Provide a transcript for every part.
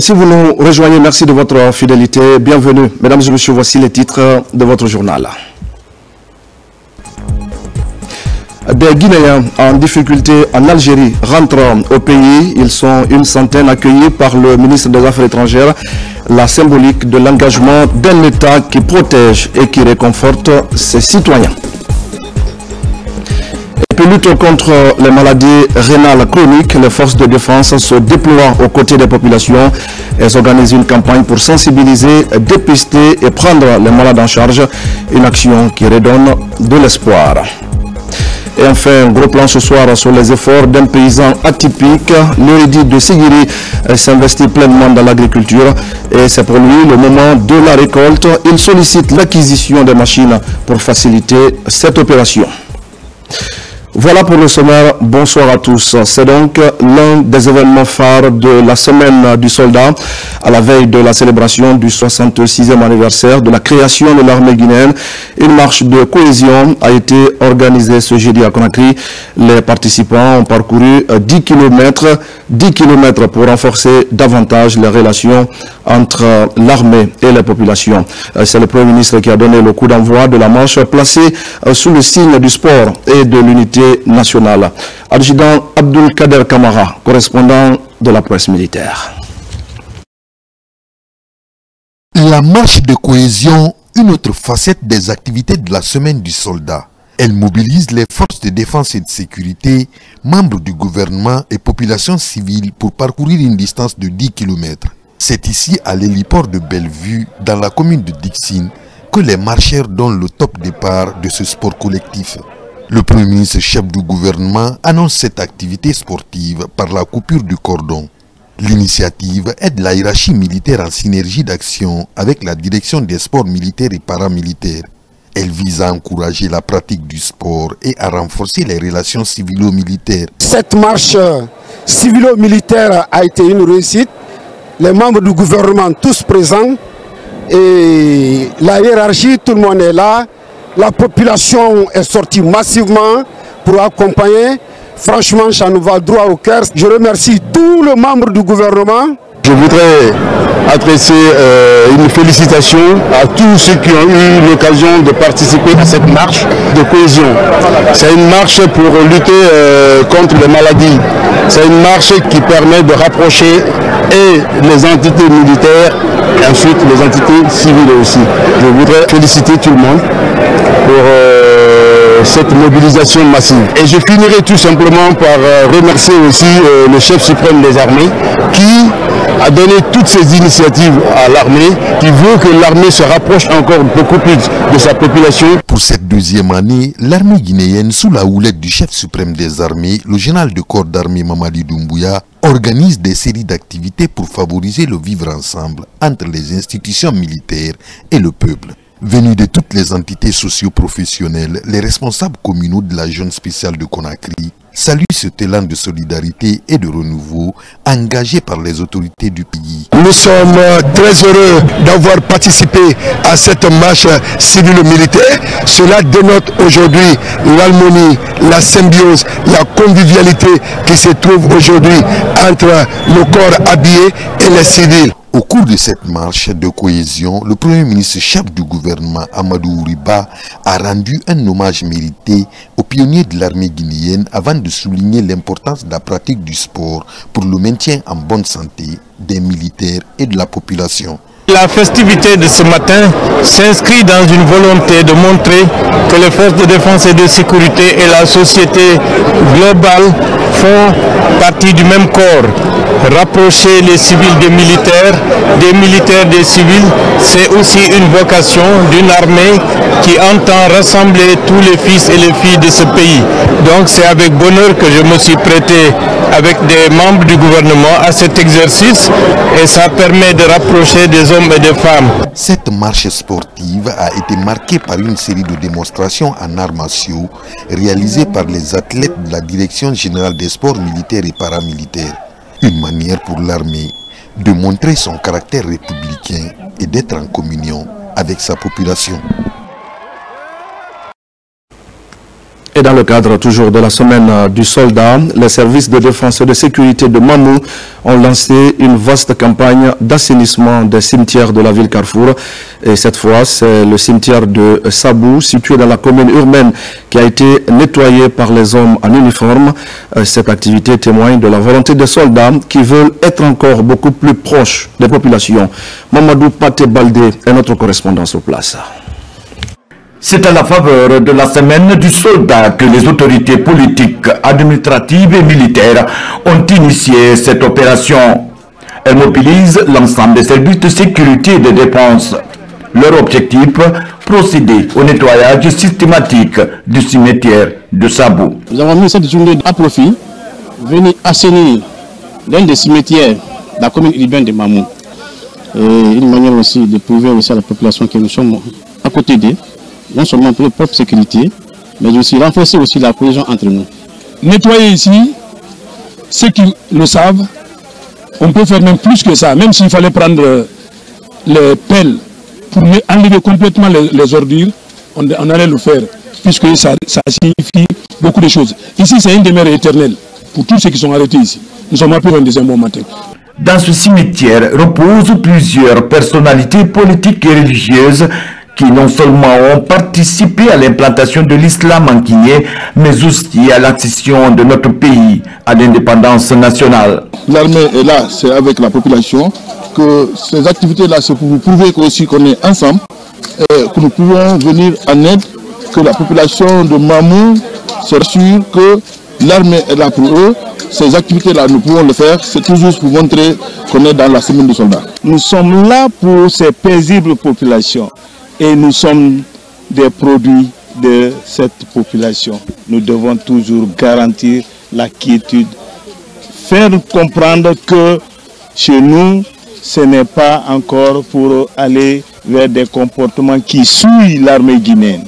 Si vous nous rejoignez, merci de votre fidélité. Bienvenue. Mesdames et messieurs, voici les titres de votre journal. Des Guinéens en difficulté en Algérie rentrent au pays. Ils sont une centaine accueillis par le ministre des Affaires étrangères. La symbolique de l'engagement d'un État qui protège et qui réconforte ses citoyens. Et puis lutte contre les maladies rénales chroniques, les forces de défense se déploient aux côtés des populations. Elles organisent une campagne pour sensibiliser, dépister et prendre les malades en charge. Une action qui redonne de l'espoir. Et enfin, un gros plan ce soir sur les efforts d'un paysan atypique. L'Eurédit de Sigiri s'investit pleinement dans l'agriculture et c'est pour lui le moment de la récolte. Il sollicite l'acquisition des machines pour faciliter cette opération. Voilà pour le sommaire. Bonsoir à tous. C'est donc l'un des événements phares de la semaine du soldat à la veille de la célébration du 66e anniversaire de la création de l'armée guinéenne. Une marche de cohésion a été organisée ce jeudi à Conakry. Les participants ont parcouru 10 km, 10 km pour renforcer davantage les relations entre l'armée et la population. C'est le Premier ministre qui a donné le coup d'envoi de la marche placée sous le signe du sport et de l'unité nationale. Adjudant Abdul Kader Kamara, correspondant de la presse militaire. La marche de cohésion, une autre facette des activités de la semaine du soldat. Elle mobilise les forces de défense et de sécurité, membres du gouvernement et populations civiles pour parcourir une distance de 10 km. C'est ici à l'héliport de Bellevue, dans la commune de Dixine, que les marcheurs donnent le top départ de ce sport collectif. Le Premier ministre chef du gouvernement annonce cette activité sportive par la coupure du cordon. L'initiative aide la hiérarchie militaire en synergie d'action avec la direction des sports militaires et paramilitaires. Elle vise à encourager la pratique du sport et à renforcer les relations civilo-militaires. Cette marche civilo-militaire a été une réussite. Les membres du gouvernement tous présents et la hiérarchie, tout le monde est là. La population est sortie massivement pour accompagner. Franchement, ça nous va droit au cœur. Je remercie tous les membres du gouvernement. Je voudrais adresser euh, une félicitation à tous ceux qui ont eu l'occasion de participer à cette marche de cohésion. C'est une marche pour lutter euh, contre les maladies. C'est une marche qui permet de rapprocher et les entités militaires et ensuite les entités civiles aussi. Je voudrais féliciter tout le monde pour euh, cette mobilisation massive. Et je finirai tout simplement par euh, remercier aussi euh, le chef suprême des armées qui a donné toutes ces initiatives à l'armée, qui veut que l'armée se rapproche encore beaucoup plus de sa population. Pour cette deuxième année, l'armée guinéenne, sous la houlette du chef suprême des armées, le général de corps d'armée Mamadi Doumbouya, organise des séries d'activités pour favoriser le vivre ensemble entre les institutions militaires et le peuple. Venus de toutes les entités socio-professionnelles, les responsables communaux de la zone spéciale de Conakry saluent cet élan de solidarité et de renouveau engagé par les autorités du pays. Nous sommes très heureux d'avoir participé à cette marche civile-militaire. Cela dénote aujourd'hui l'harmonie, la symbiose, la convivialité qui se trouve aujourd'hui entre nos corps habillés et les civils. Au cours de cette marche de cohésion, le Premier ministre chef du gouvernement Amadou Ouriba a rendu un hommage mérité aux pionniers de l'armée guinéenne avant de souligner l'importance de la pratique du sport pour le maintien en bonne santé des militaires et de la population. La festivité de ce matin s'inscrit dans une volonté de montrer que les forces de défense et de sécurité et la société globale font partie du même corps. Rapprocher les civils des militaires, des militaires des civils, c'est aussi une vocation d'une armée qui entend rassembler tous les fils et les filles de ce pays. Donc c'est avec bonheur que je me suis prêté avec des membres du gouvernement à cet exercice et ça permet de rapprocher des hommes et des femmes. Cette marche sportive a été marquée par une série de démonstrations en arts martiaux réalisées par les athlètes de la Direction générale des sports militaires et paramilitaires. Une manière pour l'armée de montrer son caractère républicain et d'être en communion avec sa population. Et dans le cadre toujours de la semaine euh, du soldat, les services de défense et de sécurité de Mamou ont lancé une vaste campagne d'assainissement des cimetières de la ville Carrefour. Et cette fois, c'est le cimetière de Sabou, situé dans la commune urbaine, qui a été nettoyé par les hommes en uniforme. Euh, Cette activité témoigne de la volonté des soldats qui veulent être encore beaucoup plus proches des populations. Mamadou Pate Baldé est notre correspondant sur place. C'est à la faveur de la semaine du soldat que les autorités politiques, administratives et militaires ont initié cette opération. Elle mobilise l'ensemble des services de sécurité et de défense. Leur objectif, procéder au nettoyage systématique du cimetière de Sabou. Nous avons mis cette journée à profit, venir assainir l'un des cimetières de la commune urbaine de Mamou. Et une manière aussi de prouver aussi à la population que nous sommes à côté d'eux, non seulement pour leur propre sécurité, mais aussi renforcer aussi la cohésion entre nous. nettoyer ici, ceux qui le savent, on peut faire même plus que ça, même s'il fallait prendre les pelles pour enlever complètement les, ordures, on, allait le faire, puisque ça, ça, signifie beaucoup de choses. Ici, c'est une demeure éternelle pour tous ceux qui sont arrêtés ici. Nous sommes appelés un deuxième bon matin. Dans ce cimetière reposent plusieurs personnalités politiques et religieuses qui non seulement ont participé à l'implantation de l'islam en Guinée, mais aussi à l'accession de notre pays à l'indépendance nationale. L'armée est là, c'est avec la population, que ces activités-là, c'est pour vous prouver aussi qu'on est ensemble, et que nous pouvons venir en aide, que la population de Mamou se rassure que l'armée est là pour eux. Ces activités-là, nous pouvons le faire, c'est toujours pour montrer qu'on est dans la semaine du soldat. Nous sommes là pour ces paisibles populations et nous sommes des produits de cette population. Nous devons toujours garantir la quiétude, faire comprendre que chez nous, ce n'est pas encore pour aller vers des comportements qui souillent l'armée guinéenne.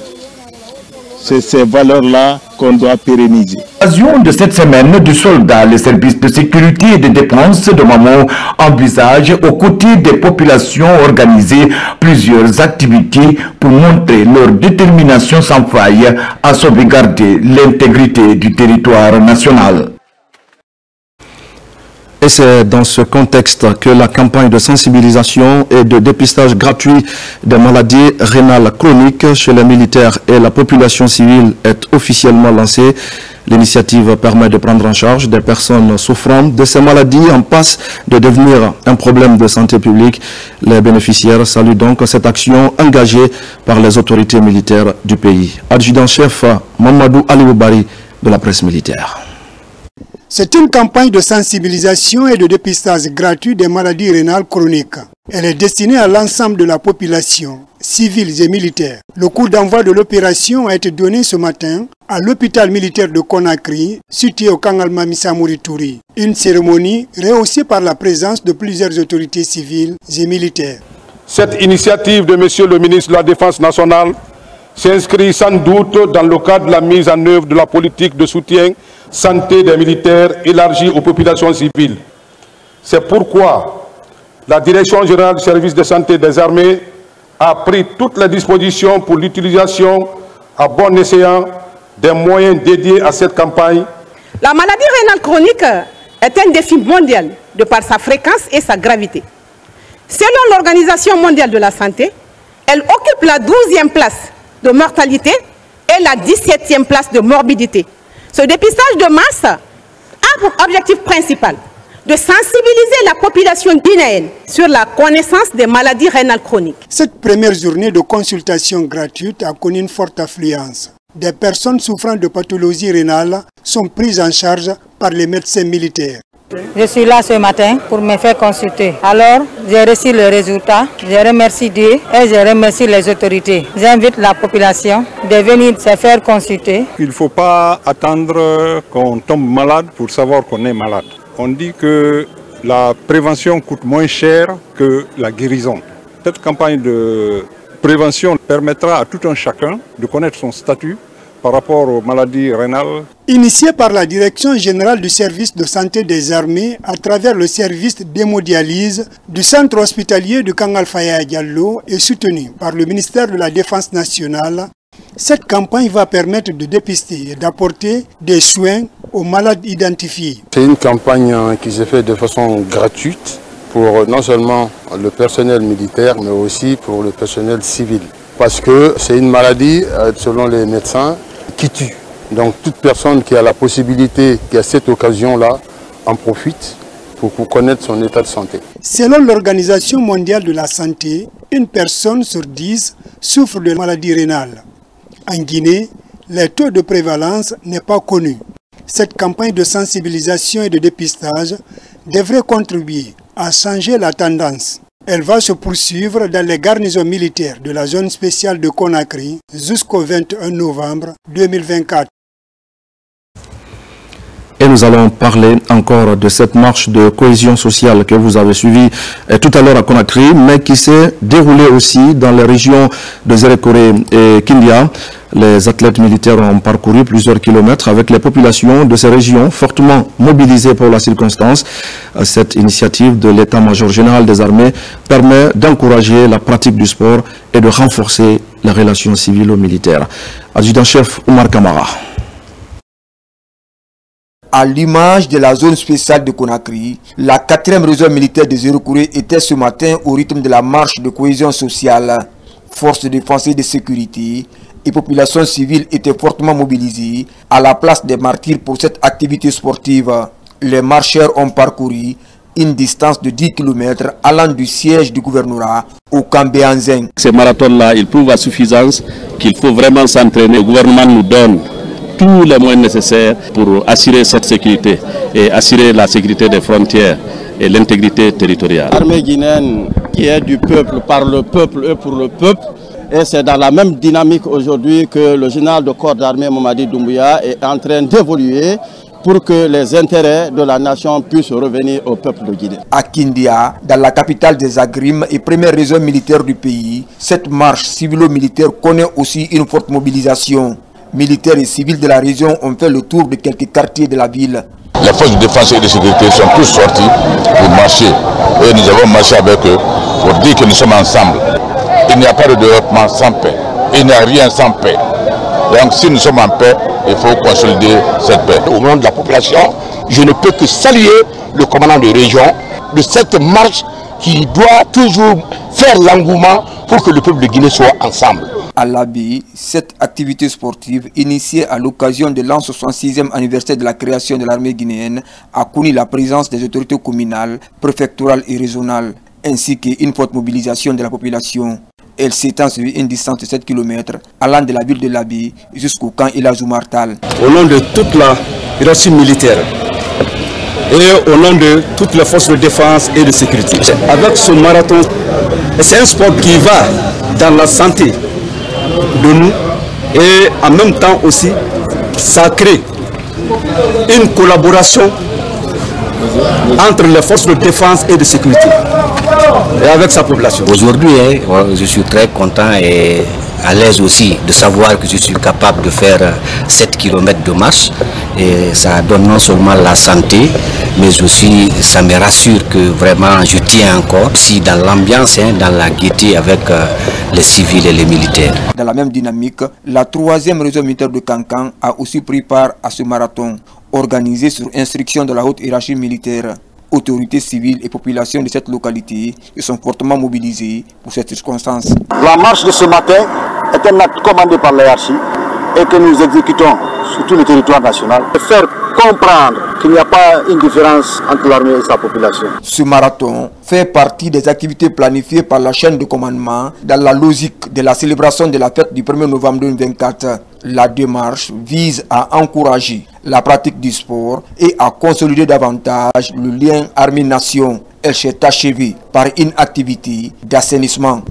C'est ces valeurs-là qu'on doit pérenniser. L'occasion de cette semaine du soldat, les services de sécurité et de défense de Mamou envisagent aux côtés des populations organisées plusieurs activités pour montrer leur détermination sans faille à sauvegarder l'intégrité du territoire national. Et c'est dans ce contexte que la campagne de sensibilisation et de dépistage gratuit des maladies rénales chroniques chez les militaires et la population civile est officiellement lancée. L'initiative permet de prendre en charge des personnes souffrant de ces maladies en passe de devenir un problème de santé publique. Les bénéficiaires saluent donc cette action engagée par les autorités militaires du pays. Adjudant-chef Mamadou Aliboubari de la presse militaire. C'est une campagne de sensibilisation et de dépistage gratuit des maladies rénales chroniques. Elle est destinée à l'ensemble de la population, civile et militaire. Le coup d'envoi de l'opération a été donné ce matin à l'hôpital militaire de Conakry, situé au Kangalma Missamourituri. Une cérémonie rehaussée par la présence de plusieurs autorités civiles et militaires. Cette initiative de Monsieur le ministre de la Défense nationale s'inscrit sans doute dans le cadre de la mise en œuvre de la politique de soutien santé des militaires élargie aux populations civiles. C'est pourquoi la Direction générale du service de santé des armées a pris toutes les dispositions pour l'utilisation à bon escient des moyens dédiés à cette campagne. La maladie rénale chronique est un défi mondial de par sa fréquence et sa gravité. Selon l'Organisation mondiale de la santé, elle occupe la 12e place de mortalité et la 17e place de morbidité. Ce dépistage de masse a pour objectif principal de sensibiliser la population guinéenne sur la connaissance des maladies rénales chroniques. Cette première journée de consultation gratuite a connu une forte affluence. Des personnes souffrant de pathologies rénales sont prises en charge par les médecins militaires. Je suis là ce matin pour me faire consulter. Alors, j'ai reçu le résultat. Je remercie Dieu et je remercie les autorités. J'invite la population de venir se faire consulter. Il ne faut pas attendre qu'on tombe malade pour savoir qu'on est malade. On dit que la prévention coûte moins cher que la guérison. Cette campagne de prévention permettra à tout un chacun de connaître son statut par rapport aux maladies rénales. Initiée par la Direction générale du service de santé des armées à travers le service d'hémodialyse du centre hospitalier de Kangal Faya Diallo et soutenue par le ministère de la Défense nationale, Cette campagne va permettre de dépister et d'apporter des soins aux malades identifiés. C'est une campagne euh, qui se fait de façon gratuite pour euh, non seulement le personnel militaire, mais aussi pour le personnel civil. Parce que c'est une maladie, euh, selon les médecins, qui tue. Donc toute personne qui a la possibilité, qui a cette occasion-là, en profite pour, connaître son état de santé. Selon l'Organisation mondiale de la santé, une personne sur dix souffre de maladie rénale. En Guinée, le taux de prévalence n'est pas connu. Cette campagne de sensibilisation et de dépistage devrait contribuer à changer la tendance. Elle va se poursuivre dans les garnisons militaires de la zone spéciale de Conakry jusqu'au 21 novembre 2024. Et nous allons parler encore de cette marche de cohésion sociale que vous avez suivie euh, tout à l'heure à Conakry, mais qui s'est déroulée aussi dans les régions de Zérekoré et Kindia. Les athlètes militaires ont parcouru plusieurs kilomètres avec les populations de ces régions fortement mobilisées pour la circonstance. Euh, cette initiative de l'état-major général des armées permet d'encourager la pratique du sport et de renforcer les relations civilo-militaires. Adjudant-chef Omar Kamara. À l'image de la zone spéciale de Conakry, la 4e réserve militaire de Zérokouré était ce matin au rythme de la marche de cohésion sociale. Forces de défense et de sécurité et population civile étaient fortement mobilisées à la place des martyrs pour cette activité sportive. Les marcheurs ont parcouru une distance de 10 km allant du siège du gouvernorat au Cambéanzin. Ces marathons-là, ils prouvent à suffisance qu'il faut vraiment s'entraîner. Le gouvernement nous donne tous les moyens nécessaires pour assurer cette sécurité et assurer la sécurité des frontières et l'intégrité territoriale. L'armée guinéenne qui est du peuple, par le peuple et pour le peuple, et c'est dans la même dynamique aujourd'hui que le général de corps d'armée Mamadi Doumbouya est en train d'évoluer pour que les intérêts de la nation puissent revenir au peuple de Guinée. À Kindia, dans la capitale des Agrimes et première région militaire du pays, cette marche civilo-militaire connaît aussi une forte mobilisation militaires et civils de la région ont fait le tour de quelques quartiers de la ville. Les forces de défense et de sécurité sont tous sortis pour marcher. Et nous avons marché avec eux pour dire que nous sommes ensemble. Il n'y a pas de développement sans paix. Il n'y a rien sans paix. Donc si nous sommes en paix, il faut consolider cette paix. Au nom de la population, je ne peux que saluer le commandant de région de cette marche qui doit toujours faire l'engouement pour que le peuple de Guinée soit ensemble à l'abbaye, cette activité sportive initiée à l'occasion de l'an 66e anniversaire de la création de l'armée guinéenne a connu la présence des autorités communales, préfectorales et régionales, ainsi qu'une forte mobilisation de la population. Elle s'étend sur une distance de 7 km allant de la ville de l'abbaye jusqu'au camp Elazoumartal. Au nom de toute la hiérarchie militaire et au nom de toutes les forces de défense et de sécurité, avec ce marathon, c'est un sport qui va dans la santé, de nous. Et en même temps aussi ça crée une collaboration entre les forces de défense et de sécurité. Et avec sa population. Aujourd'hui, hein, je suis très content et à l'aise aussi de savoir que je suis capable de faire 7 km de marche et ça donne non seulement la santé mais aussi ça me rassure que vraiment je tiens encore si dans l'ambiance, hein, dans la gaieté avec euh, les civils et les militaires. Dans la même dynamique, la troisième réseau militaire de Cancan a aussi pris part à ce marathon organisé sur instruction de la haute hiérarchie militaire autorités civiles et populations de cette localité sont fortement mobilisées pour cette circonstance. La marche de ce matin est un acte commandé par l'hierarchie et que nous exécutons sur tout le territoire national. Faire comprendre qu'il n'y a pas une différence entre l'armée et sa population. Ce marathon fait partie des activités planifiées par la chaîne de commandement dans la logique de la célébration de la fête du 1er novembre 2024. La démarche vise à encourager la pratique du sport et à consolider davantage le lien armée-nation. Elle s'est achevée par une activité d'assainissement.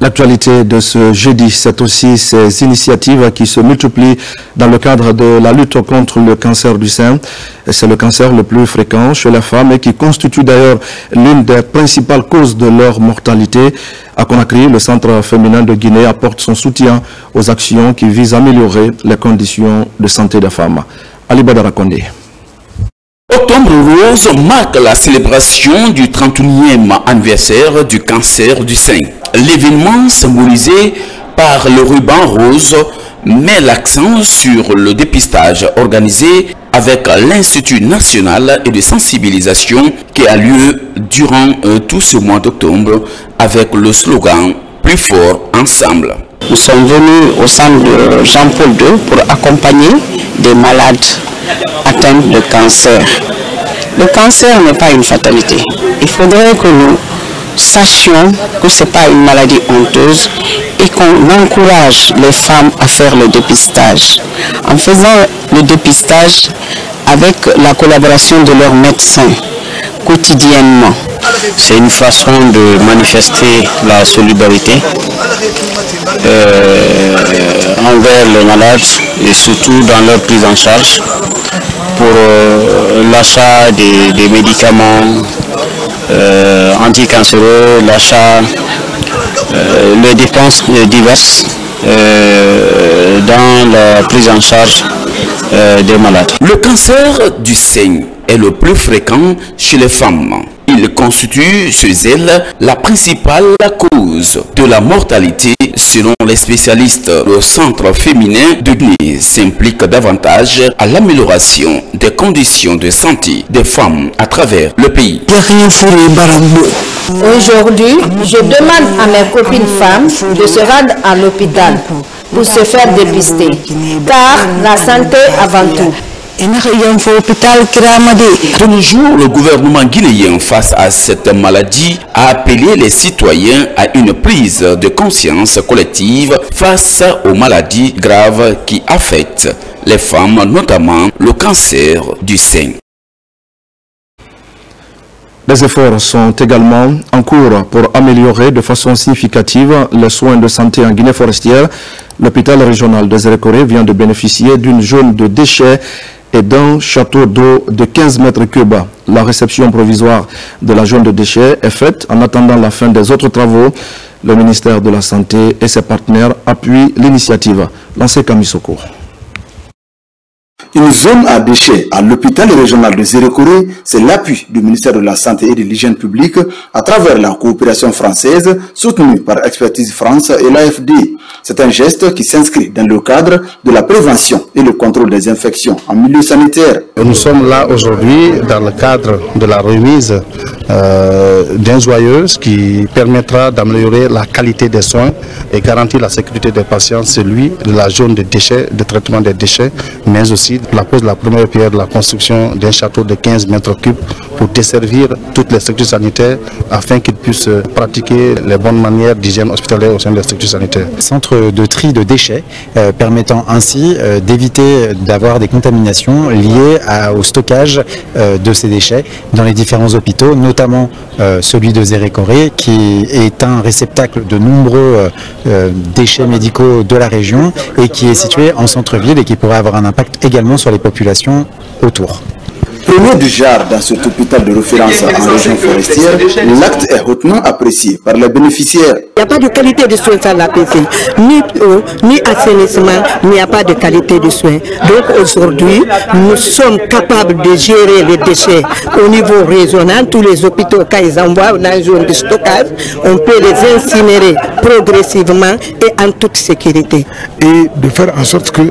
L'actualité de ce jeudi, c'est aussi ces initiatives qui se multiplient dans le cadre de la lutte contre le cancer du sein. C'est le cancer le plus fréquent chez les femmes et qui constitue d'ailleurs l'une des principales causes de leur mortalité. À Conakry, le Centre féminin de Guinée apporte son soutien aux actions qui visent à améliorer les conditions de santé des femmes. Ali Badara Octobre Rose marque la célébration du 31e anniversaire du cancer du sein. L'événement symbolisait par le ruban rose met l'accent sur le dépistage organisé avec l'Institut national et de sensibilisation qui a lieu durant euh, tout ce mois d'octobre avec le slogan Plus fort ensemble. Nous sommes venus au centre de Jean-Paul II pour accompagner des malades atteints de cancer. Le cancer n'est pas une fatalité. Il faudrait que nous sachions que ce n'est pas une maladie honteuse et qu'on encourage les femmes à faire le dépistage. En faisant le dépistage avec la collaboration de leurs médecins quotidiennement. C'est une façon de manifester la solidarité euh, envers les malades et surtout dans leur prise en charge pour euh, l'achat des, médicaments euh, anticancéreux, l'achat, les dépenses diverses dans la prise en charge des malades. Le cancer du sein est le plus fréquent chez les femmes. Il constitue chez elles la principale cause de la mortalité selon les spécialistes. Le centre féminin de Guinée s'implique davantage à l'amélioration des conditions de santé des femmes à travers le pays. Aujourd'hui, je demande à mes copines femmes de se rendre à l'hôpital pour se faire dépister, car la santé avant tout. Tous les jours, le gouvernement guinéen face à cette maladie a appelé les citoyens à une prise de conscience collective face aux maladies graves qui affectent les femmes, notamment le cancer du sein. Des efforts sont également en cours pour améliorer de façon significative les soins de santé en Guinée forestière. L'hôpital régional de Zérékoré vient de bénéficier d'une zone de déchets et d'un château d'eau de 15 mètres cubes. La réception provisoire de la zone de déchets est faite en attendant la fin des autres travaux. Le ministère de la Santé et ses partenaires appuient l'initiative. Lancé Kamisoko. Une zone à déchets à l'hôpital régional de Zérékoré, c'est l'appui du ministère de la Santé et de l'Hygiène publique à travers la coopération française soutenue par Expertise France et l'AFD. C'est un geste qui s'inscrit dans le cadre de la prévention et le contrôle des infections en milieu sanitaire. Nous sommes là aujourd'hui dans le cadre de la remise euh, d'un joyeuse qui permettra d'améliorer la qualité des soins et garantir la sécurité des patients, celui de la zone de déchets, de traitement des déchets, mais aussi la pose de la première pierre de la construction d'un château de 15 mètres cubes pour desservir toutes les structures sanitaires afin qu'ils puissent pratiquer les bonnes manières d'hygiène hospitalière au sein des structures sanitaires. Centre de tri de déchets euh, permettant ainsi euh, d'éviter d'avoir des contaminations liées au stockage euh, de ces déchets dans les différents hôpitaux, notamment celui de Zérékoré qui est un réceptacle de nombreux déchets médicaux de la région et qui est situé en centre-ville et qui pourrait avoir un impact également sur les populations autour. Premier du genre dans cet hôpital de référence en région forestière, l'acte est hautement apprécié par les bénéficiaires. Il n'y a pas de qualité de soins sans la PC. Ni eau, ni assainissement, il n'y a pas de qualité de soins. Donc aujourd'hui, nous sommes capables de gérer les déchets au niveau régional. Tous les hôpitaux, quand ils envoient dans une zone de stockage, on peut les incinérer progressivement et en toute sécurité. et de faire en sorte que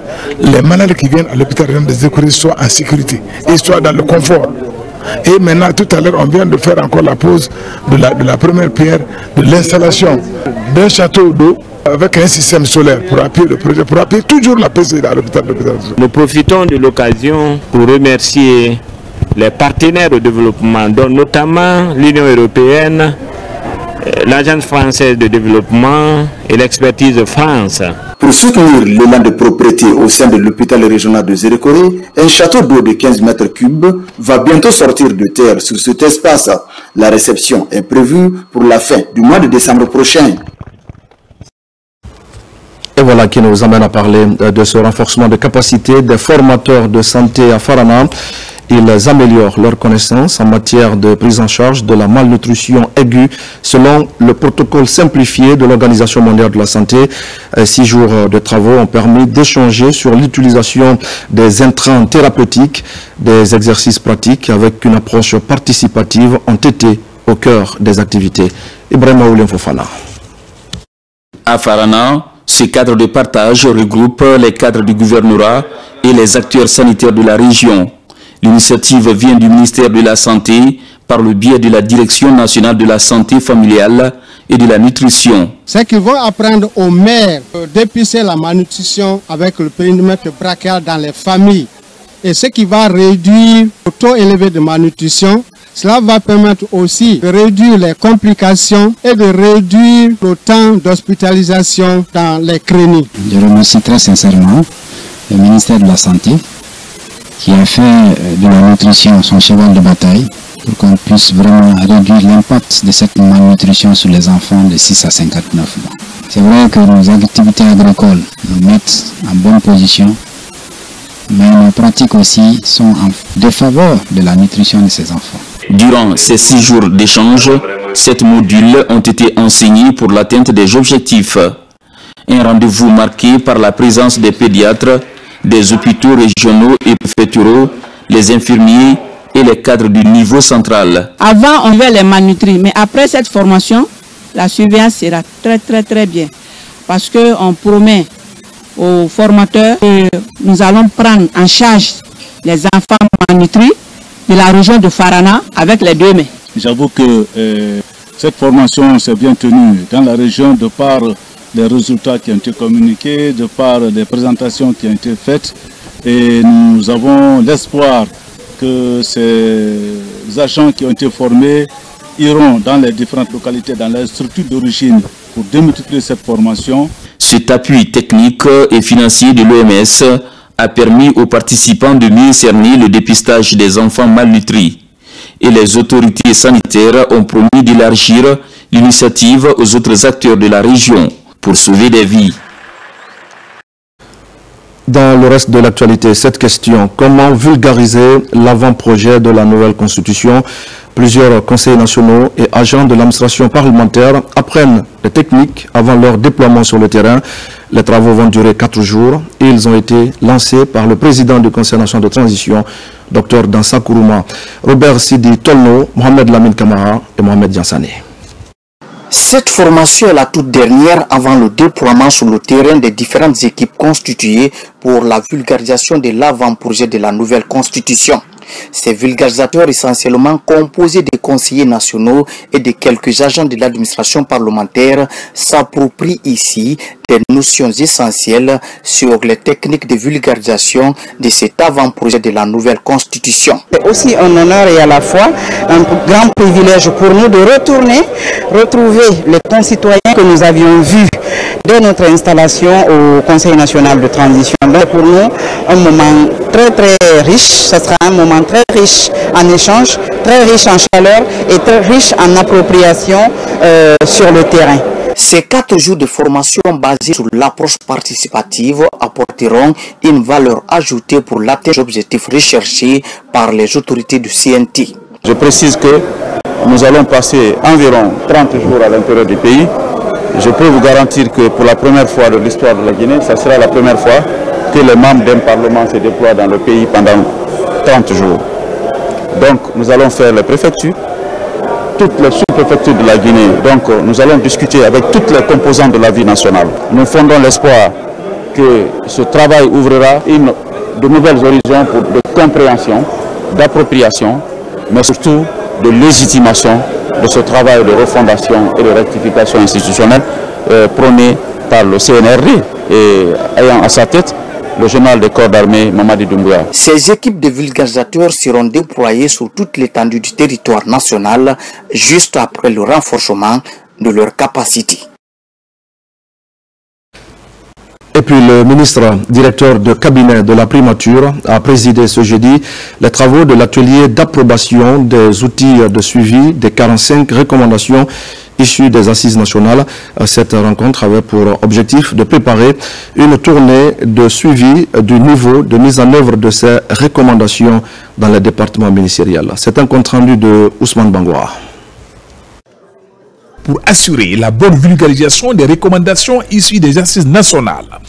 les malades qui viennent à l'hôpital régional des Écouris soient en sécurité et soient dans le confort. Et maintenant, tout à l'heure, on vient de faire encore la pose de la, première pierre de l'installation d'un château d'eau avec un système solaire pour appuyer le projet, pour appuyer toujours la PC à l'hôpital de. Nous profitons de l'occasion pour remercier les partenaires de développement, dont notamment l'Union européenne, l'Agence française de développement et l'expertise France. Pour soutenir l'élan de propriété au sein de l'hôpital régional de Zérékoré, un château d'eau de 15 mètres cubes va bientôt sortir de terre sur cet espace. La réception est prévue pour la fin du mois de décembre prochain. Et voilà qui nous amène à parler euh, de ce renforcement de capacité des formateurs de santé à Farana. Ils améliorent leurs connaissances en matière de prise en charge de la malnutrition aiguë selon le protocole simplifié de l'Organisation mondiale de la santé. Euh, Six jours de travaux ont permis d'échanger sur l'utilisation des intrants thérapeutiques, des exercices pratiques avec une approche participative ont été au cœur des activités. Ibrahim Aoulien Fofana. À Farana, Ce cadre de partage regroupe les cadres du gouvernorat et les acteurs sanitaires de la région. L'initiative vient du ministère de la Santé par le biais de la Direction nationale de la santé familiale et de la nutrition. C'est qu'ils vont apprendre aux mères d'épicer la malnutrition avec le périmètre brachial dans les familles. Et ce qui va réduire le taux élevé de malnutrition, cela va permettre aussi de réduire les complications et de réduire le temps d'hospitalisation dans les cliniques. Je remercie très sincèrement le ministère de la Santé qui a fait de la nutrition son cheval de bataille pour qu'on puisse vraiment réduire l'impact de cette malnutrition sur les enfants de 6 à 59 mois. C'est vrai que nos activités agricoles nous mettent en bonne position, mais nos pratiques aussi sont en défaveur de la nutrition de ces enfants. Durant ces six jours d'échange, sept modules ont été enseignés pour l'atteinte des objectifs. Un rendez-vous marqué par la présence des pédiatres, des hôpitaux régionaux et préfectoraux, les infirmiers et les cadres du niveau central. Avant, on veut les malnutrir, mais après cette formation, la surveillance sera très très très bien. Parce qu'on promet aux formateurs que nous allons prendre en charge les enfants malnutris de la région de Farana avec les deux mains. J'avoue que euh, cette formation s'est bien tenue dans la région de par les résultats qui ont été communiqués, de par les présentations qui ont été faites. Et nous avons l'espoir que ces agents qui ont été formés iront dans les différentes localités, dans les structures d'origine pour démultiplier cette formation. Cet appui technique et financier de l'OMS a permis aux participants de mieux cerner le dépistage des enfants malnutris. Et les autorités sanitaires ont promis d'élargir l'initiative aux autres acteurs de la région pour sauver des vies. Dans le reste de l'actualité, cette question, comment vulgariser l'avant-projet de la nouvelle constitution? Plusieurs conseillers nationaux et agents de l'administration parlementaire apprennent les techniques avant leur déploiement sur le terrain. Les travaux vont durer quatre jours et ils ont été lancés par le président du Conseil national de transition, Dr Dansa Kourouma, Robert Sidi Tolno, Mohamed Lamine Kamara et Mohamed Diansane. Cette formation est la toute dernière avant le déploiement sur le terrain des différentes équipes constituées pour la vulgarisation de l'avant-projet de la nouvelle constitution. Ces vulgarisateurs essentiellement composés de conseillers nationaux et de quelques agents de l'administration parlementaire s'approprient ici des notions essentielles sur les techniques de vulgarisation de cet avant-projet de la nouvelle constitution. C'est aussi un honneur et à la fois un grand privilège pour nous de retourner, retrouver les concitoyens que nous avions vus dès notre installation au Conseil national de transition. Donc pour nous, un moment très très riche, ce sera un moment très riche en échange, très riche en chaleur et très riche en appropriation euh, sur le terrain. Ces quatre jours de formation basés sur l'approche participative apporteront une valeur ajoutée pour l'atteinte des objectifs recherchés par les autorités du CNT. Je précise que nous allons passer environ 30 jours à l'intérieur du pays. Je peux vous garantir que pour la première fois de l'histoire de la Guinée, ça sera la première fois que les membres d'un parlement se déploient dans le pays pendant 30 jours. Donc nous allons faire les préfectures, toutes les sous-préfectures de la Guinée. Donc nous allons discuter avec toutes les composantes de la vie nationale. Nous fondons l'espoir que ce travail ouvrira de nouvelles horizons pour de compréhension, d'appropriation, mais surtout de légitimation de ce travail de refondation et de rectification institutionnelle euh, prôné par le CNRD et ayant à sa tête le général des corps d'armée Mamadi Doumbouya. Ces équipes de vulgarisateurs seront déployées sur toute l'étendue du territoire national juste après le renforcement de leurs capacités. Et puis le ministre directeur de cabinet de la primature a présidé ce jeudi les travaux de l'atelier d'approbation des outils de suivi des 45 recommandations issues des assises nationales. Cette rencontre avait pour objectif de préparer une tournée de suivi du niveau de mise en œuvre de ces recommandations dans les départements ministériels. C'est un compte rendu de Ousmane Bangoua pour assurer la bonne vulgarisation des recommandations issues des assises nationales.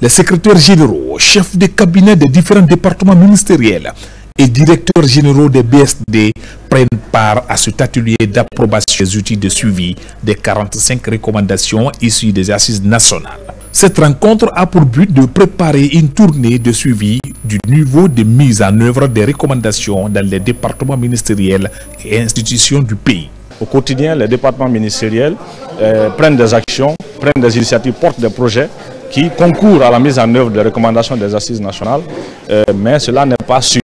Les secrétaires généraux, chefs de cabinet des différents départements ministériels et directeurs généraux des BSD prennent part à cet atelier d'approbation des outils de suivi des 45 recommandations issues des assises nationales. Cette rencontre a pour but de préparer une tournée de suivi du niveau de mise en œuvre des recommandations dans les départements ministériels et institutions du pays. Au quotidien, les départements ministériels euh, prennent des actions, prennent des initiatives, portent des projets qui concourent à la mise en œuvre des recommandations des assises nationales, euh, mais cela n'est pas sûr.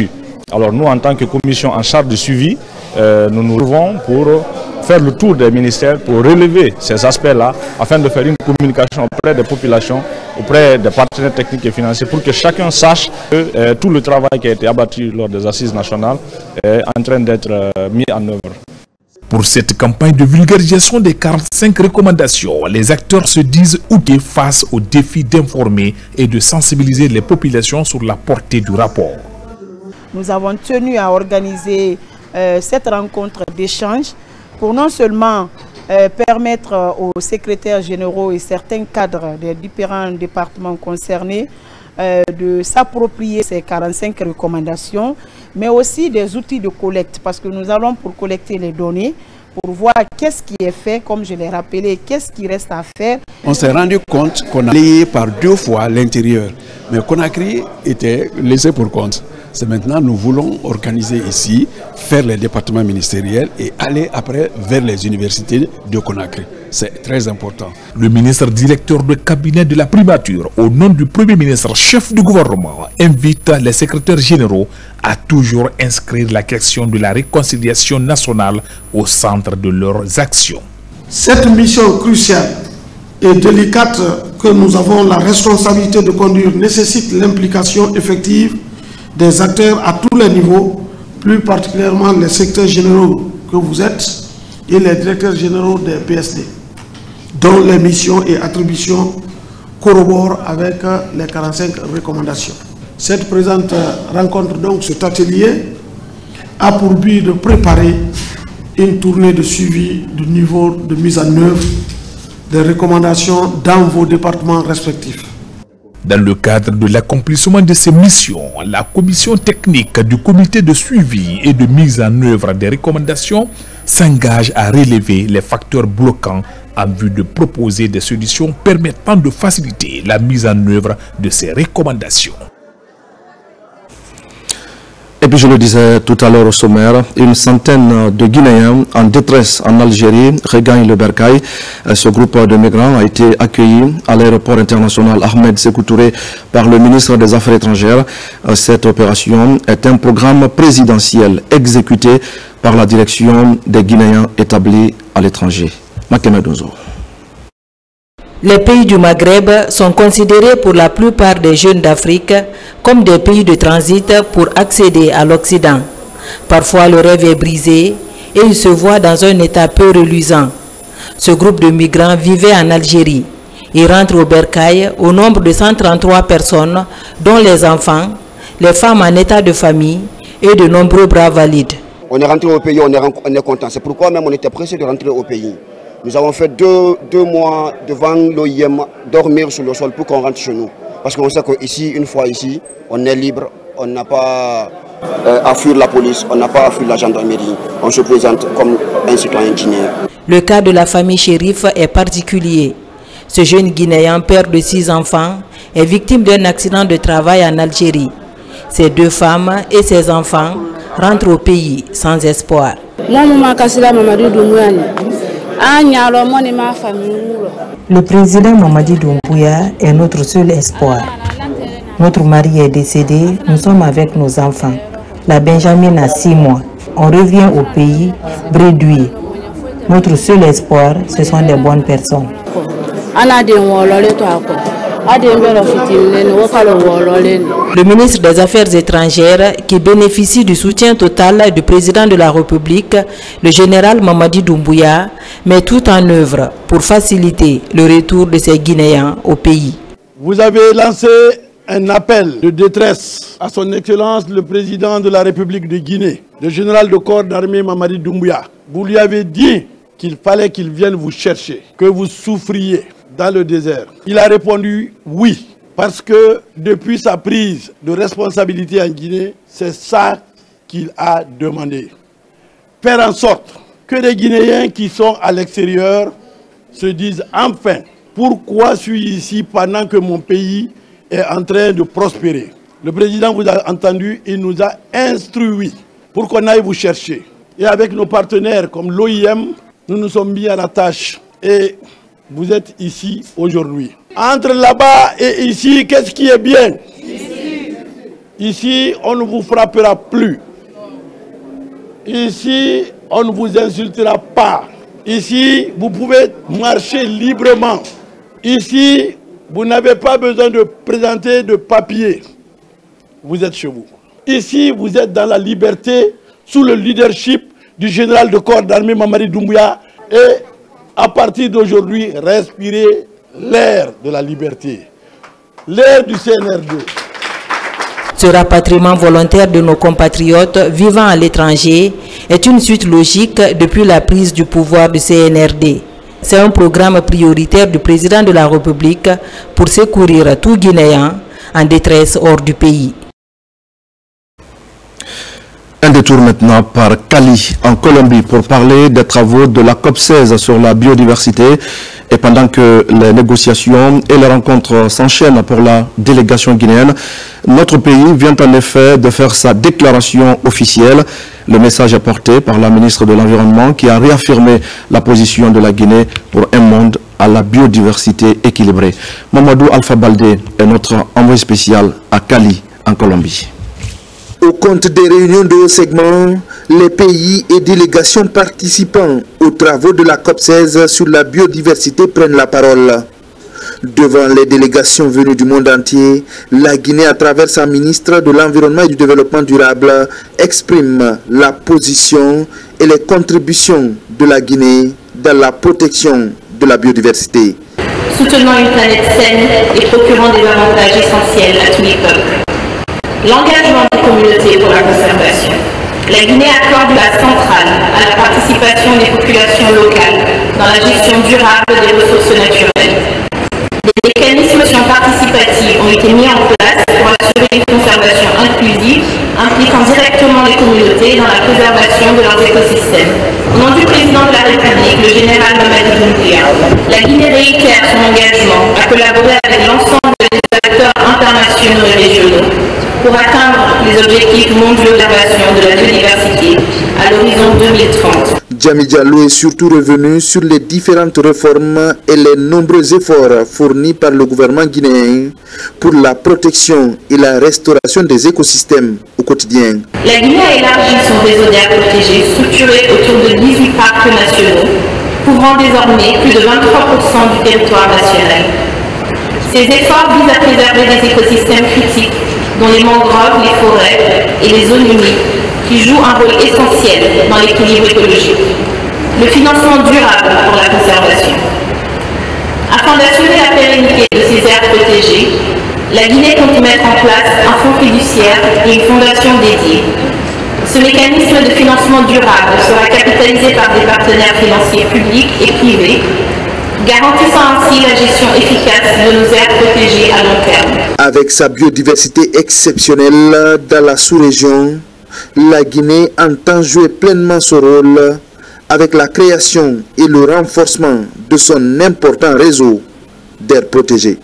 Alors nous, en tant que commission en charge du suivi, euh, nous nous retrouvons pour faire le tour des ministères pour relever ces aspects-là afin de faire une communication auprès des populations, auprès des partenaires techniques et financiers pour que chacun sache que euh, tout le travail qui a été abattu lors des assises nationales est en train d'être euh, mis en œuvre. Pour cette campagne de vulgarisation des 45 recommandations, les acteurs se disent outils face au défi d'informer et de sensibiliser les populations sur la portée du rapport. Nous avons tenu à organiser euh, cette rencontre d'échange pour non seulement euh, permettre euh, aux secrétaires généraux et certains cadres des différents départements concernés de s'approprier ces 45 recommandations, mais aussi des outils de collecte, parce que nous allons pour collecter les données, pour voir qu'est-ce qui est fait, comme je l'ai rappelé, qu'est-ce qui reste à faire. On s'est rendu compte qu'on a layé par deux fois l'intérieur, mais Conakry était laissé pour compte. C'est maintenant nous voulons organiser ici, faire les départements ministériels et aller après vers les universités de Conakry. C'est très important. Le ministre directeur de cabinet de la primature, au nom du Premier ministre chef du gouvernement, invite les secrétaires généraux à toujours inscrire la question de la réconciliation nationale au centre de leurs actions. Cette mission cruciale et délicate que nous avons la responsabilité de conduire nécessite l'implication effective des acteurs à tous les niveaux, plus particulièrement les secteurs généraux que vous êtes et les directeurs généraux des PSD, dont les missions et attributions corroborent avec les 45 recommandations. Cette présente rencontre, donc cet atelier, a pour but de préparer une tournée de suivi du niveau de mise en œuvre des recommandations dans vos départements respectifs. Dans le cadre de l'accomplissement de ces missions, la commission technique du comité de suivi et de mise en œuvre des recommandations s'engage à relever les facteurs bloquants en vue de proposer des solutions permettant de faciliter la mise en œuvre de ces recommandations. Et puis je le disais tout à l'heure au sommaire, une centaine de Guinéens en détresse en Algérie regagnent le Bercail. Ce groupe de migrants a été accueilli à l'aéroport international Ahmed Sékou Touré par le ministre des Affaires étrangères. Cette opération est un programme présidentiel exécuté par la direction des Guinéens établis à l'étranger. Makemedozo. Les pays du Maghreb sont considérés pour la plupart des jeunes d'Afrique comme des pays de transit pour accéder à l'Occident. Parfois, le rêve est brisé et ils se voient dans un état peu reluisant. Ce groupe de migrants vivait en Algérie. Ils rentrent au Bercail au nombre de 133 personnes, dont les enfants, les femmes en état de famille et de nombreux bras valides. On est rentré au pays, on est, on est content. C'est pourquoi même on était pressé de rentrer au pays. Nous avons fait deux, deux mois devant l'OIM, dormir sur le sol pour qu'on rentre chez nous. Parce qu'on sait qu'ici, une fois ici, on est libre, on n'a pas euh, à fuir la police, on n'a pas à fuir la gendarmerie. On se présente comme un citoyen guinéen. Le cas de la famille Chérif est particulier. Ce jeune Guinéen, père de six enfants, est victime d'un accident de travail en Algérie. Ses deux femmes et ses enfants rentrent au pays sans espoir. Le président Mamadi Doumbouya est notre seul espoir. Notre mari est décédé, nous sommes avec nos enfants. La Benjamin a six mois. On revient au pays brédouillé. Notre seul espoir, ce sont des bonnes personnes. Le ministre des Affaires étrangères, qui bénéficie du soutien total du président de la République, le général Mamadi Doumbouya, met tout en œuvre pour faciliter le retour de ces Guinéens au pays. Vous avez lancé un appel de détresse à son Excellence le président de la République de Guinée, le général de corps d'armée Mamadi Doumbouya. Vous lui avez dit qu'il fallait qu'il vienne vous chercher, que vous souffriez dans le désert. Il a répondu oui, parce que depuis sa prise de responsabilité en Guinée, c'est ça qu'il a demandé. Faire en sorte que les Guinéens qui sont à l'extérieur se disent enfin pourquoi suis-je ici pendant que mon pays est en train de prospérer? Le président vous a entendu, il nous a instruit pour qu'on aille vous chercher. Et avec nos partenaires comme l'OIM, nous nous sommes mis à la tâche. Et vous êtes ici aujourd'hui. Entre là-bas et ici, qu'est-ce qui est bien? Ici. On ne vous frappera plus. Ici, on ne vous insultera pas. Ici, vous pouvez marcher librement. Ici, vous n'avez pas besoin de présenter de papier. Vous êtes chez vous. Ici, vous êtes dans la liberté sous le leadership du général de corps d'armée Mamadi Doumbouya et à partir d'aujourd'hui, respirez l'air de la liberté, l'air du CNRD. Ce rapatriement volontaire de nos compatriotes vivant à l'étranger est une suite logique depuis la prise du pouvoir du CNRD. C'est un programme prioritaire du président de la République pour secourir tout Guinéen en détresse hors du pays. Un détour maintenant par Cali, en Colombie, pour parler des travaux de la COP16 sur la biodiversité. Et pendant que les négociations et les rencontres s'enchaînent pour la délégation guinéenne, notre pays vient en effet de faire sa déclaration officielle. Le message est porté par la ministre de l'Environnement qui a réaffirmé la position de la Guinée pour un monde à la biodiversité équilibrée. Mamadou Alpha Baldé est notre envoyé spécial à Cali, en Colombie. Au compte des réunions de haut segment, les pays et délégations participant aux travaux de la COP16 sur la biodiversité prennent la parole. Devant les délégations venues du monde entier, la Guinée, à travers sa ministre de l'Environnement et du Développement durable, exprime la position et les contributions de la Guinée dans la protection de la biodiversité. Soutenant une planète saine et procurant des avantages essentiels à tous les peuples. L'engagement des communautés pour la conservation. La Guinée accorde la centrale à la participation des populations locales dans la gestion durable des ressources naturelles. Des mécanismes participatifs ont été mis en place pour assurer une conservation inclusive impliquant directement les communautés dans la préservation de leurs écosystèmes. Au nom du président de la République, le général Mamadi Doumbouya, la Guinée réitère son engagement à collaborer avec l'ensemble des acteurs internationaux et régionaux pour atteindre les objectifs mondiaux d'innovation de la biodiversité à l'horizon 2030. Djami Diallo est surtout revenu sur les différentes réformes et les nombreux efforts fournis par le gouvernement guinéen pour la protection et la restauration des écosystèmes au quotidien. La Guinée a élargi son réseau d'aires protégées structuré autour de 18 parcs nationaux, couvrant désormais plus de 23% du territoire national. Ces efforts visent à préserver des écosystèmes critiques dont les mangroves, les forêts et les zones humides, qui jouent un rôle essentiel dans l'équilibre écologique. Le financement durable pour la conservation. Afin d'assurer la pérennité de ces aires protégées, la Guinée compte mettre en place un fonds fiduciaire et une fondation dédiée. Ce mécanisme de financement durable sera capitalisé par des partenaires financiers publics et privés garantissant ainsi la gestion efficace de nos aires protégées à long terme. Avec sa biodiversité exceptionnelle dans la sous-région, la Guinée entend jouer pleinement son rôle avec la création et le renforcement de son important réseau d'aires protégées.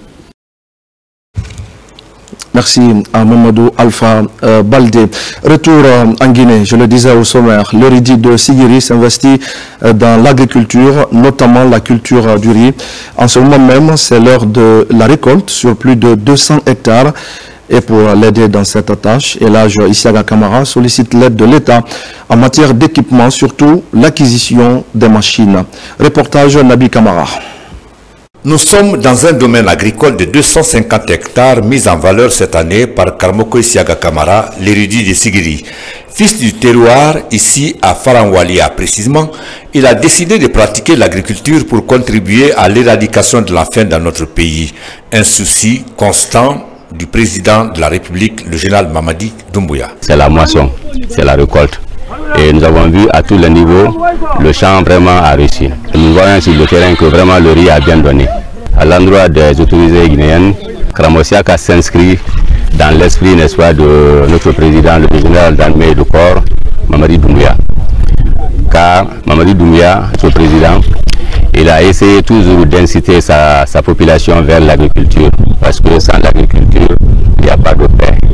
Merci à Mamadou Alpha euh, Baldé. Retour euh, en Guinée, je le disais au sommaire, l'Oridi de Sigiri s'investit euh, dans l'agriculture, notamment la culture du riz. En ce moment même, c'est l'heure de la récolte sur plus de 200 hectares. Et pour l'aider dans cette tâche, Elage Isiaga Kamara sollicite l'aide de l'État en matière d'équipement, surtout l'acquisition des machines. Reportage Nabi Kamara. Nous sommes dans un domaine agricole de 250 hectares mis en valeur cette année par Karmoko Isiaga Kamara, l'érudit de Sigiri. Fils du terroir, ici à Faranwalia précisément, il a décidé de pratiquer l'agriculture pour contribuer à l'éradication de la faim dans notre pays. Un souci constant du président de la République, le général Mamadi Doumbouya. C'est la moisson, c'est la récolte. Et nous avons vu à tous les niveaux, le champ vraiment a réussi. Nous voyons sur le terrain que vraiment le riz a bien donné. À l'endroit des autorités guinéennes, Kramosiaka s'inscrit dans l'esprit, n'est-ce pas, de notre président, le général d'armée du corps, Mamadi Doumbouya. Car Mamadi Doumbouya, ce président, il a essayé toujours d'inciter sa, sa, population vers l'agriculture, parce que sans l'agriculture, il n'y a pas de paix.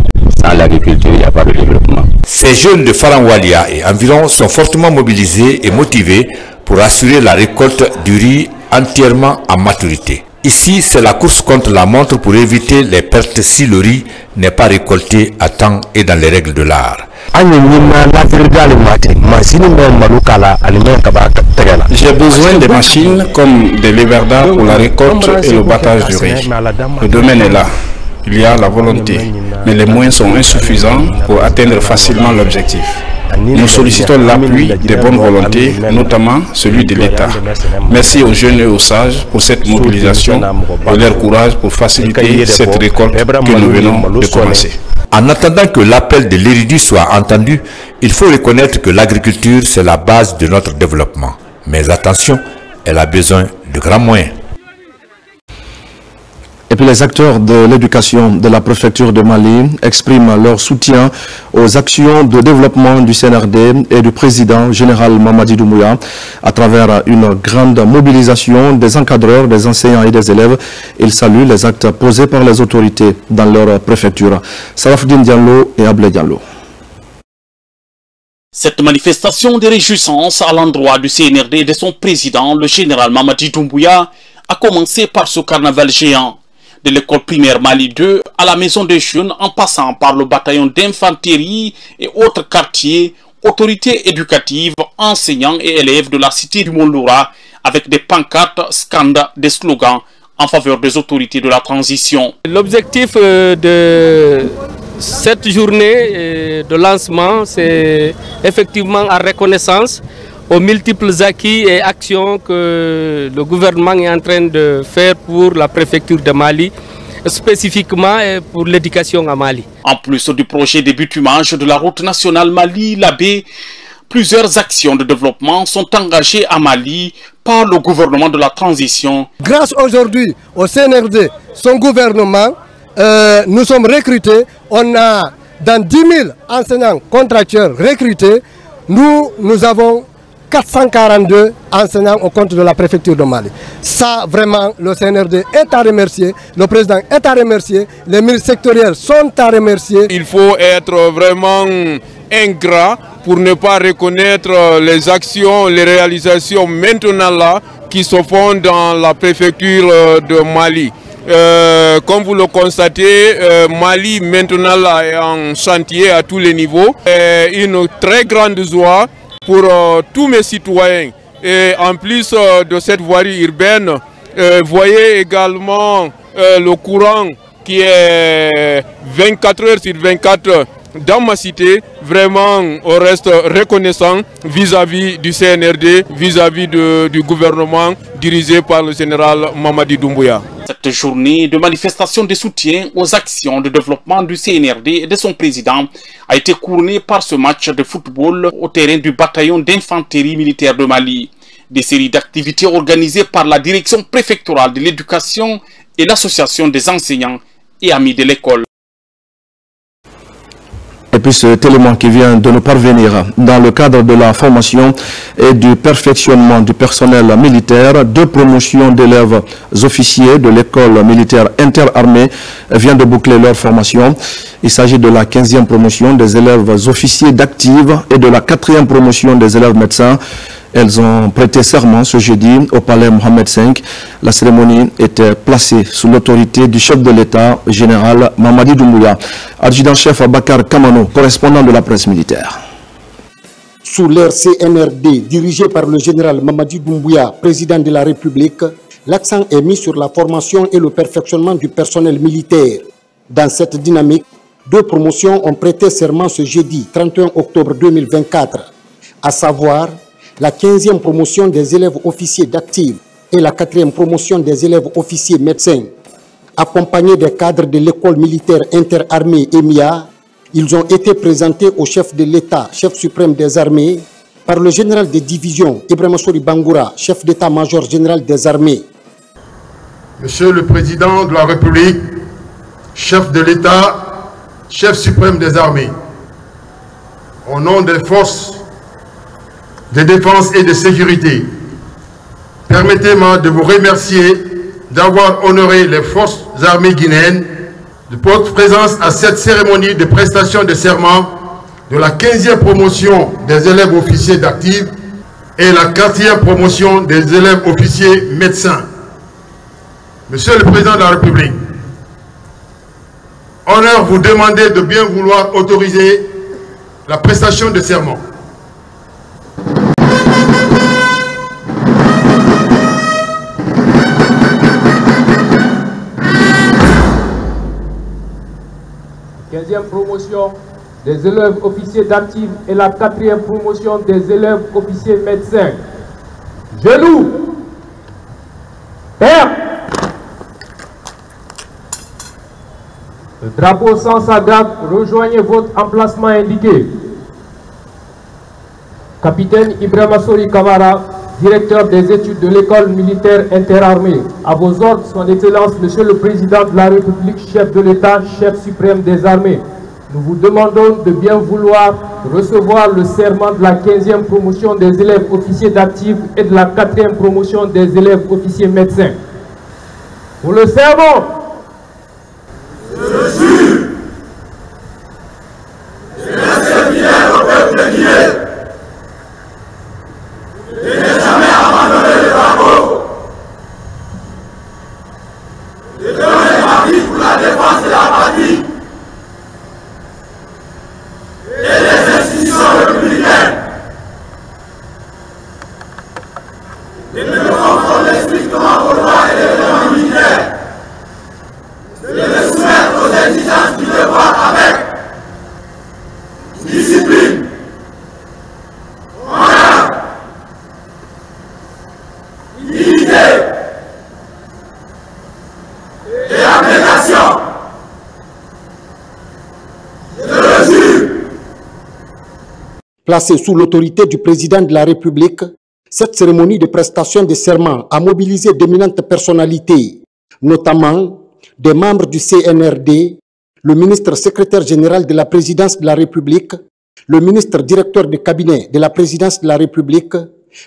Sans l'agriculture, il n'y a pas de développement. Ces jeunes de Faranwalia et environ sont fortement mobilisés et motivés pour assurer la récolte du riz entièrement en maturité. Ici, c'est la course contre la montre pour éviter les pertes si le riz n'est pas récolté à temps et dans les règles de l'art. J'ai besoin de machines comme des léverdas pour la récolte et le battage du riz. Le domaine est là. Il y a la volonté, mais les moyens sont insuffisants pour atteindre facilement l'objectif. Nous sollicitons l'appui des bonnes volontés, notamment celui de l'État. Merci aux jeunes et aux sages pour cette mobilisation et leur courage pour faciliter cette récolte que nous venons de commencer. En attendant que l'appel de l'érudit soit entendu, il faut reconnaître que l'agriculture, c'est la base de notre développement. Mais attention, elle a besoin de grands moyens. Les acteurs de l'éducation de la préfecture de Mali expriment leur soutien aux actions de développement du CNRD et du président général Mamadi Doumbouya à travers une grande mobilisation des encadreurs, des enseignants et des élèves. Ils saluent les actes posés par les autorités dans leur préfecture. Sarafdine Diallo et Ablé Diallo. Cette manifestation de réjouissance à l'endroit du CNRD et de son président, le général Mamadi Doumbouya, a commencé par ce carnaval géant de l'école primaire Mali 2 à la maison des jeunes en passant par le bataillon d'infanterie et autres quartiers, autorités éducatives, enseignants et élèves de la cité du Mont-Loura avec des pancartes, scandales, des slogans en faveur des autorités de la transition. L'objectif de cette journée de lancement, c'est effectivement en reconnaissance aux multiples acquis et actions que le gouvernement est en train de faire pour la préfecture de Mali, spécifiquement pour l'éducation à Mali. En plus du projet de bitumage de la route nationale Mali-Labé, plusieurs actions de développement sont engagées à Mali par le gouvernement de la transition. Grâce aujourd'hui au CNRD, son gouvernement, euh, nous sommes recrutés. On a dans 10 000 enseignants contractuels recrutés. Nous, nous avons 442 enseignants au compte de la préfecture de Mali. Ça, vraiment, le CNRD est à remercier, le président est à remercier, les ministres sectoriels sont à remercier. Il faut être vraiment ingrat pour ne pas reconnaître les actions, les réalisations maintenant là qui se font dans la préfecture de Mali. Euh, comme vous le constatez, euh, Mali maintenant là est en chantier à tous les niveaux. Une très grande joie pour euh, tous mes citoyens. Et en plus euh, de cette voirie urbaine, euh, voyez également le courant qui est 24 heures sur 24 dans ma cité. Vraiment, on reste reconnaissant vis-à-vis du CNRD, vis-à-vis du gouvernement dirigé par le général Mamadi Doumbouya. Cette journée de manifestation de soutien aux actions de développement du CNRD et de son président a été couronnée par ce match de football au terrain du bataillon d'infanterie militaire de Mali. Des séries d'activités organisées par la direction préfectorale de l'éducation et l'association des enseignants et amis de l'école. Et puis cet élément qui vient de nous parvenir dans le cadre de la formation et du perfectionnement du personnel militaire, deux promotions d'élèves officiers de l'école militaire interarmée viennent de boucler leur formation. Il s'agit de la 15e promotion des élèves officiers d'active et de la 4e promotion des élèves médecins. Elles ont prêté serment ce jeudi au palais Mohamed V. La cérémonie était placée sous l'autorité du chef de l'État, général Mamadi Doumbouya, adjudant-chef Bakar Kamano, correspondant de la presse militaire. Sous l'ère CNRD, dirigé par le général Mamadi Doumbouya, président de la République, l'accent est mis sur la formation et le perfectionnement du personnel militaire. Dans cette dynamique, deux promotions ont prêté serment ce jeudi 31 octobre 2024, à savoir la 15e promotion des élèves officiers d'active et la 4e promotion des élèves officiers médecins. Accompagnés des cadres de l'école militaire interarmée EMIA, ils ont été présentés au chef de l'État, chef suprême des armées, par le général de division Ibrahim Souri Bangoura, chef d'état-major général des armées. Monsieur le Président de la République, chef de l'État, chef suprême des armées, au nom des forces de défense et de sécurité, permettez-moi de vous remercier d'avoir honoré les forces armées guinéennes de votre présence à cette cérémonie de prestation de serment de la 15e promotion des élèves officiers d'actifs et la 4e promotion des élèves officiers médecins. Monsieur le Président de la République, honneur vous demander de bien vouloir autoriser la prestation de serment. E promotion des élèves officiers d'actifs et la quatrième promotion des élèves officiers médecins. Genoux. Terre. Le drapeau sans sa date, rejoignez votre emplacement indiqué. Capitaine Ibrahim Sori Kamara, directeur des études de l'école militaire interarmée. À vos ordres, son Excellence, Monsieur le Président de la République, chef de l'État, chef suprême des armées. Nous vous demandons de bien vouloir recevoir le serment de la 15e promotion des élèves officiers d'actifs et de la 4e promotion des élèves officiers médecins. Pour le serment, Je jure de rester fidèle au peuple de Guinée, de ne jamais abandonner le drapeau, de donner ma vie pour la défense de la patrie et des institutions républicaines, de me conformer strictement aux lois et règlements militaires, de me soumettre aux exigences du devoir avec discipline, honneur, dignité et abnégation. Je le jure. Placée sous l'autorité du président de la République, cette cérémonie de prestation de serment a mobilisé d'éminentes personnalités, notamment des membres du CNRD, le ministre secrétaire général de la présidence de la République, le ministre directeur de cabinet de la présidence de la République,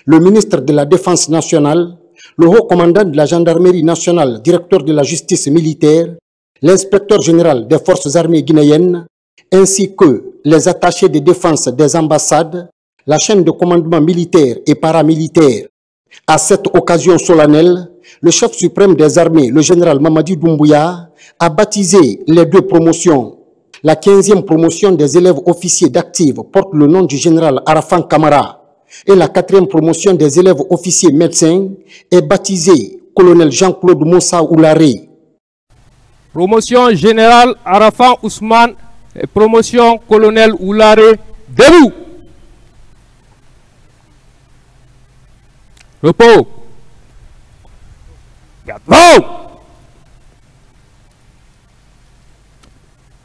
le ministre de la Défense nationale, le haut commandant de la gendarmerie nationale, directeur de la justice militaire, l'inspecteur général des forces armées guinéennes, ainsi que les attachés de défense des ambassades, la chaîne de commandement militaire et paramilitaire. À cette occasion solennelle, le chef suprême des armées, le général Mamadi Doumbouya, a baptisé les deux promotions. La 15e promotion des élèves officiers d'actifs porte le nom du général Arafan Kamara et la 4e promotion des élèves officiers médecins est baptisée colonel Jean-Claude Moussa Oularé. promotion générale Arafat Ousmane et promotion colonel Oulare debout. Repos. Garde.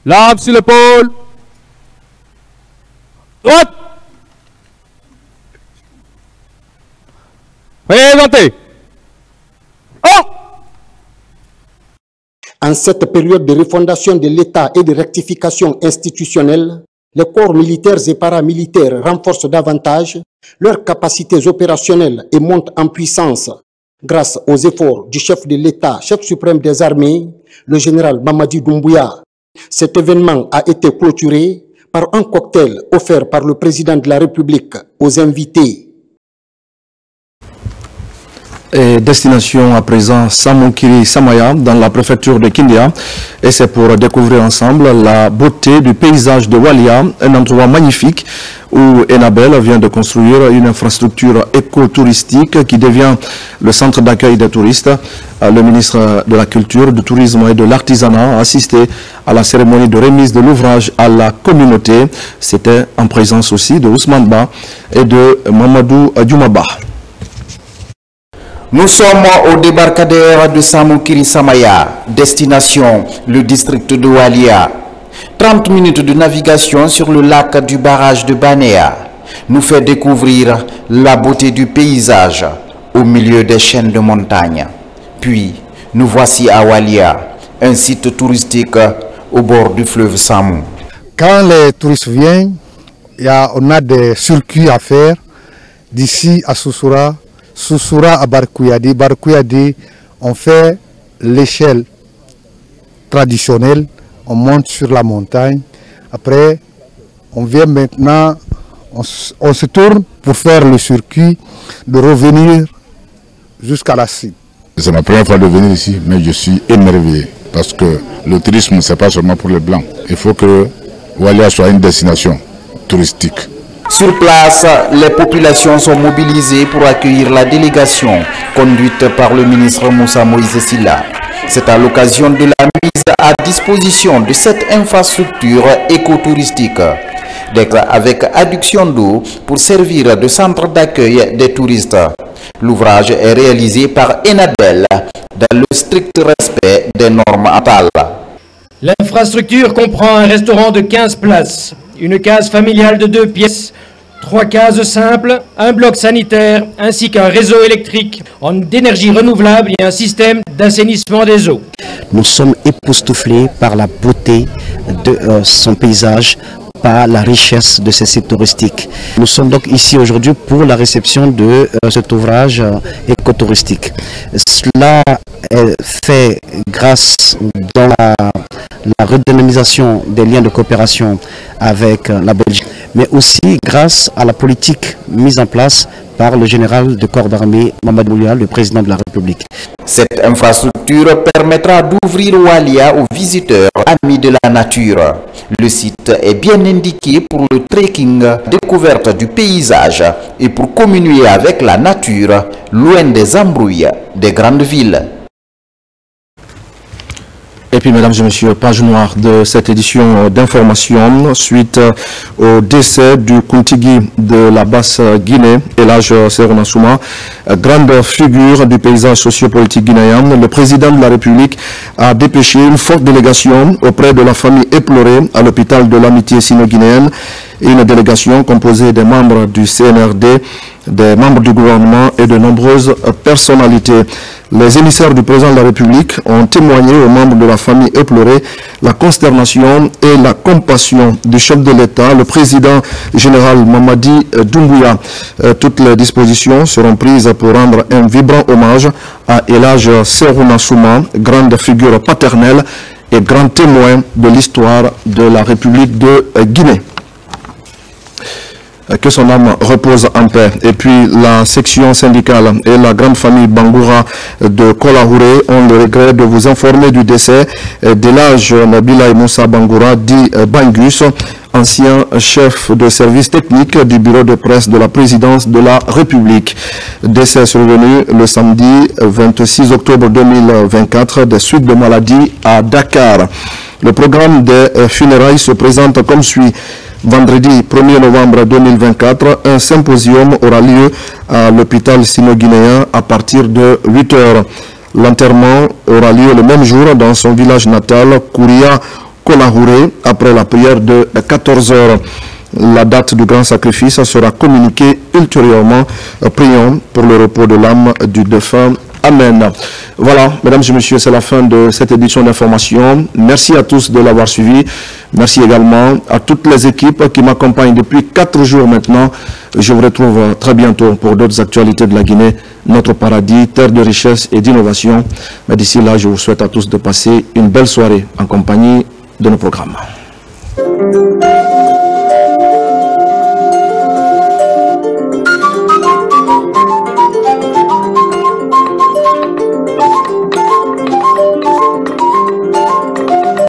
L'arme sur l'épaule. Droite. Présentez. En cette période de refondation de l'État et de rectification institutionnelle, les corps militaires et paramilitaires renforcent davantage leurs capacités opérationnelles et montent en puissance grâce aux efforts du chef de l'État, chef suprême des armées, le général Mamadi Doumbouya. Cet événement a été clôturé par un cocktail offert par le président de la République aux invités. Et destination à présent Samokiri Samaya dans la préfecture de Kindia. Et c'est pour découvrir ensemble la beauté du paysage de Walia, un endroit magnifique où Enabel vient de construire une infrastructure écotouristique qui devient le centre d'accueil des touristes. Le ministre de la Culture, du Tourisme et de l'Artisanat a assisté à la cérémonie de remise de l'ouvrage à la communauté. C'était en présence aussi de Ousmane Ba et de Mamadou Djoumaba. Nous sommes au débarcadère de Samukiri Samaya, destination le district de Walia. 30 minutes de navigation sur le lac du barrage de Banéa nous fait découvrir la beauté du paysage au milieu des chaînes de montagnes. Puis, nous voici à Walia, un site touristique au bord du fleuve Samou. Quand les touristes viennent, on a des circuits à faire d'ici à Soussura Sousoura à Barkouyadi. Barkouyadi, on fait l'échelle traditionnelle, on monte sur la montagne. Après, on vient maintenant, on, on se tourne pour faire le circuit, de revenir jusqu'à la cime. C'est ma première fois de venir ici, mais je suis émerveillé parce que le tourisme, ce n'est pas seulement pour les Blancs. Il faut que Walia soit une destination touristique. Sur place, les populations sont mobilisées pour accueillir la délégation conduite par le ministre Moussa Moïse Silla. C'est à l'occasion de la mise à disposition de cette infrastructure écotouristique avec adduction d'eau pour servir de centre d'accueil des touristes. L'ouvrage est réalisé par Enabel dans le strict respect des normes ATAL. L'infrastructure comprend un restaurant de 15 places, une case familiale de deux pièces, trois cases simples, un bloc sanitaire ainsi qu'un réseau électrique d'énergie renouvelable et un système d'assainissement des eaux. Nous sommes époustouflés par la beauté de euh, son paysage, par la richesse de ces sites touristiques. Nous sommes donc ici aujourd'hui pour la réception de euh, cet ouvrage euh, écotouristique. Cela est fait grâce dans la, la redynamisation des liens de coopération avec euh, la Belgique, mais aussi grâce à la politique mise en place par le général de corps d'armée Mamadou Mouya, le président de la République. Cette infrastructure permettra d'ouvrir Walia aux visiteurs amis de la nature. Le site est bien indiqué pour le trekking, découverte du paysage et pour communier avec la nature, loin des embrouilles des grandes villes. Et puis, mesdames et messieurs, page noire de cette édition d'information suite au décès du Kuntigi de la Basse-Guinée, Elage Seronasouma, grande figure du paysage sociopolitique guinéen. Le président de la République a dépêché une forte délégation auprès de la famille éplorée à l'hôpital de l'amitié sino-guinéenne une délégation composée des membres du CNRD, des membres du gouvernement et de nombreuses personnalités. Les émissaires du président de la République ont témoigné aux membres de la famille éplorée la consternation et la compassion du chef de l'État, le président général Mamadi Doumbouya. Toutes les dispositions seront prises pour rendre un vibrant hommage à Elage Serouna Souma, grande figure paternelle et grand témoin de l'histoire de la République de Guinée que son âme repose en paix. Et puis la section syndicale et la grande famille Bangoura de Kolahouré ont le regret de vous informer du décès d'Elage Nabila Moussa Bangoura, dit Bangus, ancien chef de service technique du bureau de presse de la présidence de la République. Décès survenu le samedi 26 octobre 2024 des suites de maladie à Dakar. Le programme des funérailles se présente comme suit. Vendredi 1er novembre 2024, un symposium aura lieu à l'hôpital sino-guinéen à partir de 8 heures. L'enterrement aura lieu le même jour dans son village natal, Kouria Kolahouré, après la prière de 14 heures. La date du grand sacrifice sera communiquée ultérieurement. Prions pour le repos de l'âme du défunt Amen. Voilà, mesdames et messieurs, c'est la fin de cette édition d'information. Merci à tous de l'avoir suivi. Merci également à toutes les équipes qui m'accompagnent depuis quatre jours maintenant. Je vous retrouve très bientôt pour d'autres actualités de la Guinée, notre paradis, terre de richesse et d'innovation. Mais d'ici là, je vous souhaite à tous de passer une belle soirée en compagnie de nos programmes.